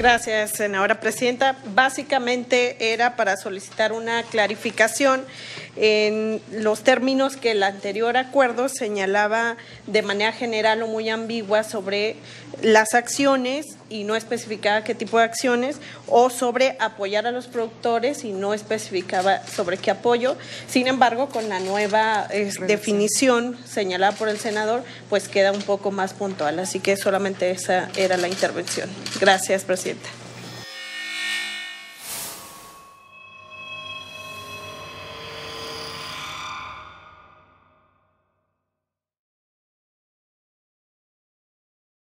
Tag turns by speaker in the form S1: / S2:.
S1: Gracias, senadora presidenta. Básicamente era para solicitar una clarificación en los términos que el anterior acuerdo señalaba de manera general o muy ambigua sobre las acciones y no especificaba qué tipo de acciones, o sobre apoyar a los productores y no especificaba sobre qué apoyo. Sin embargo, con la nueva definición señalada por el senador, pues queda un poco más puntual. Así que solamente esa era la intervención. Gracias, presidenta.